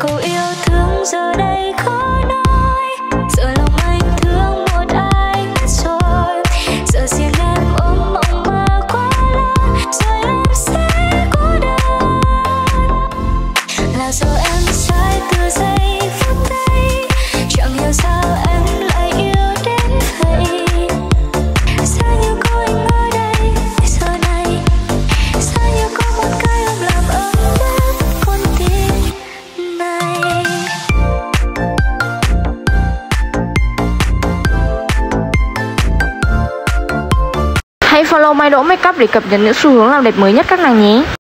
cô yêu thương giờ đây khó Hãy follow Mai Đỗ Makeup để cập nhật những xu hướng làm đẹp mới nhất các nàng nhé.